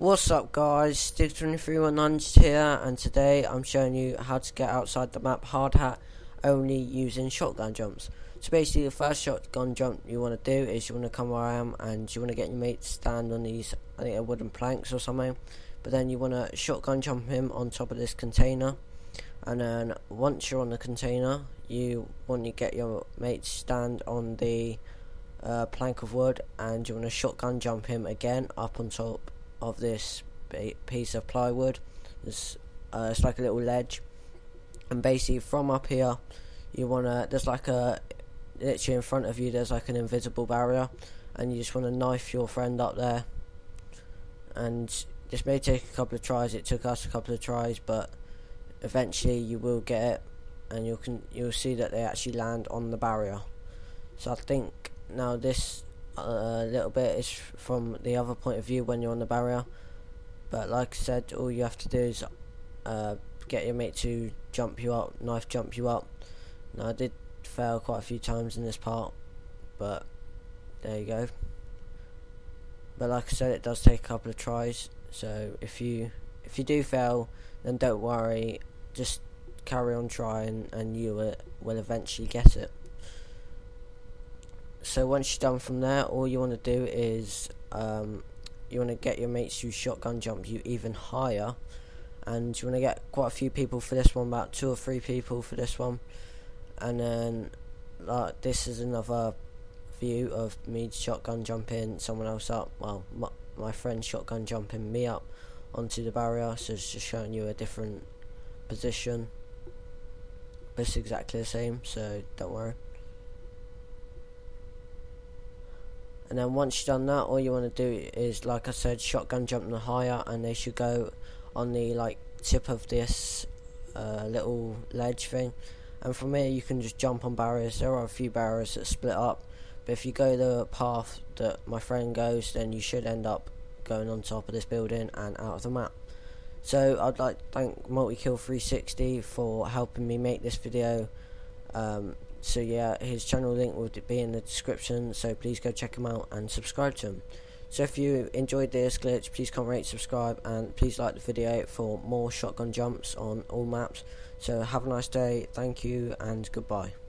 What's up guys, Stig23100 here and today I'm showing you how to get outside the map Hardhat only using shotgun jumps. So basically the first shotgun jump you want to do is you want to come where I am and you want to get your mate to stand on these, I think wooden planks or something. But then you want to shotgun jump him on top of this container. And then once you're on the container, you want to get your mate to stand on the uh, plank of wood and you want to shotgun jump him again up on top of this piece of plywood. It's, uh, it's like a little ledge, and basically from up here, you wanna there's like a literally in front of you there's like an invisible barrier, and you just want to knife your friend up there. And this may take a couple of tries. It took us a couple of tries, but eventually you will get it, and you can you'll see that they actually land on the barrier. So I think now this a little bit is from the other point of view when you're on the barrier. But like I said, all you have to do is uh, get your mate to jump you up, knife jump you up. Now I did fail quite a few times in this part, but there you go. But like I said, it does take a couple of tries. So if you if you do fail, then don't worry. Just carry on trying, and you will, will eventually get it so once you're done from there, all you want to do is um, you want to get your mates to shotgun jump you even higher, and you want to get quite a few people for this one, about two or three people for this one, and then like this is another view of me shotgun jumping someone else up. Well, my, my friend shotgun jumping me up onto the barrier, so it's just showing you a different position. But it's exactly the same, so don't worry. And then once you've done that all you want to do is like I said shotgun jump them higher and they should go on the like tip of this uh, little ledge thing. And from here you can just jump on barriers. There are a few barriers that split up but if you go the path that my friend goes then you should end up going on top of this building and out of the map. So I'd like to thank MultiKill360 for helping me make this video um, so yeah, his channel link will be in the description, so please go check him out and subscribe to him. So if you enjoyed this glitch, please comment, rate, subscribe, and please like the video for more shotgun jumps on all maps. So have a nice day, thank you, and goodbye.